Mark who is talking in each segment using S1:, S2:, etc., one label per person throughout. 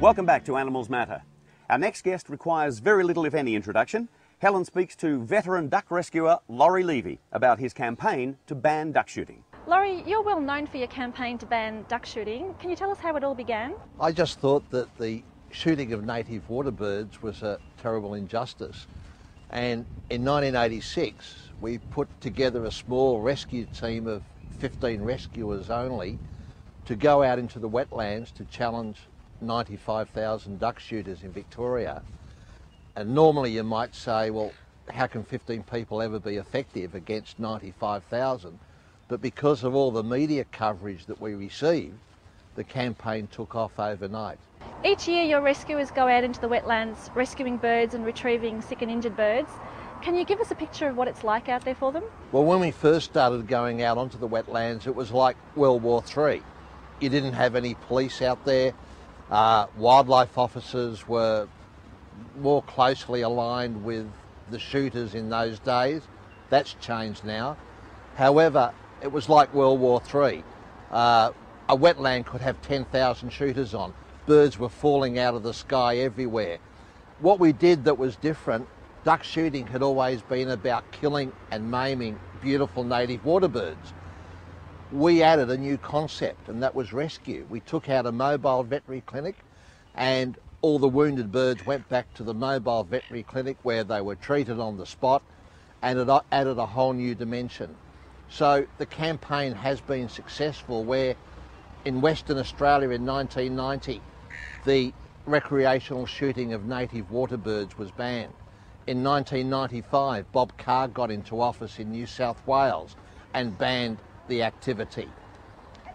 S1: Welcome back to Animals Matter. Our next guest requires very little, if any, introduction. Helen speaks to veteran duck rescuer Laurie Levy about his campaign to ban duck shooting.
S2: Laurie, you're well known for your campaign to ban duck shooting. Can you tell us how it all began?
S3: I just thought that the shooting of native water birds was a terrible injustice. And in 1986, we put together a small rescue team of 15 rescuers only to go out into the wetlands to challenge 95,000 duck shooters in Victoria. And normally you might say, well, how can 15 people ever be effective against 95,000? But because of all the media coverage that we received, the campaign took off overnight.
S2: Each year, your rescuers go out into the wetlands rescuing birds and retrieving sick and injured birds. Can you give us a picture of what it's like out there for them?
S3: Well, when we first started going out onto the wetlands, it was like World War III. You didn't have any police out there. Uh, wildlife officers were more closely aligned with the shooters in those days. That's changed now. However, it was like World War III. Uh, a wetland could have 10,000 shooters on. Birds were falling out of the sky everywhere. What we did that was different, duck shooting had always been about killing and maiming beautiful native water birds. We added a new concept and that was rescue. We took out a mobile veterinary clinic and all the wounded birds went back to the mobile veterinary clinic where they were treated on the spot and it uh, added a whole new dimension. So the campaign has been successful where in Western Australia in 1990 the recreational shooting of native water birds was banned. In 1995 Bob Carr got into office in New South Wales and banned the activity.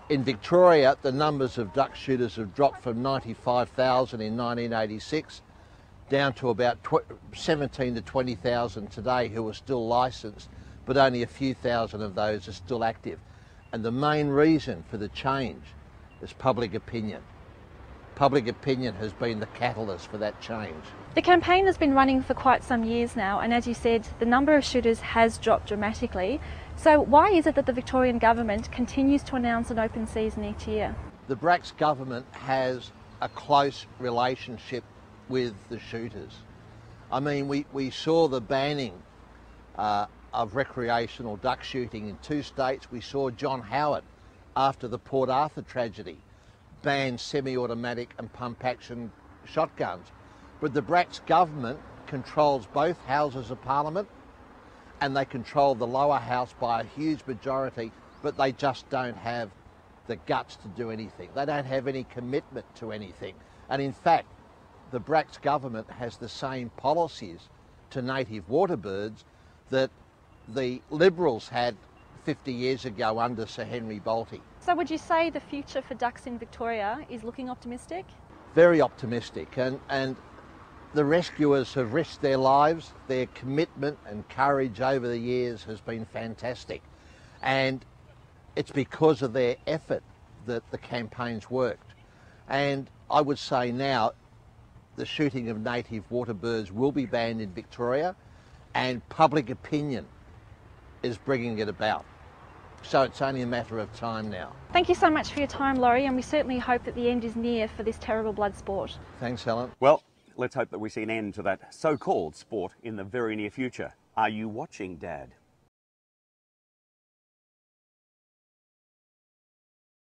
S3: In Victoria, the numbers of duck shooters have dropped from 95,000 in 1986 down to about 17 to 20,000 today who are still licensed, but only a few thousand of those are still active. And the main reason for the change is public opinion. Public opinion has been the catalyst for that change.
S2: The campaign has been running for quite some years now, and as you said, the number of shooters has dropped dramatically. So, why is it that the Victorian government continues to announce an open season each year?
S3: The Bracks government has a close relationship with the shooters. I mean, we, we saw the banning uh, of recreational duck shooting in two states. We saw John Howard, after the Port Arthur tragedy, ban semi automatic and pump action shotguns. But the Bracks government controls both houses of parliament and they control the lower house by a huge majority, but they just don't have the guts to do anything. They don't have any commitment to anything. And in fact, the Bracks government has the same policies to native water birds that the Liberals had 50 years ago under Sir Henry Bolte.
S2: So would you say the future for ducks in Victoria is looking optimistic?
S3: Very optimistic and, and the rescuers have risked their lives. Their commitment and courage over the years has been fantastic. And it's because of their effort that the campaign's worked. And I would say now the shooting of native water birds will be banned in Victoria and public opinion is bringing it about. So it's only a matter of time now.
S2: Thank you so much for your time, Laurie, and we certainly hope that the end is near for this terrible blood sport.
S3: Thanks, Helen.
S1: Well, let's hope that we see an end to that so called sport in the very near future. Are you watching, Dad?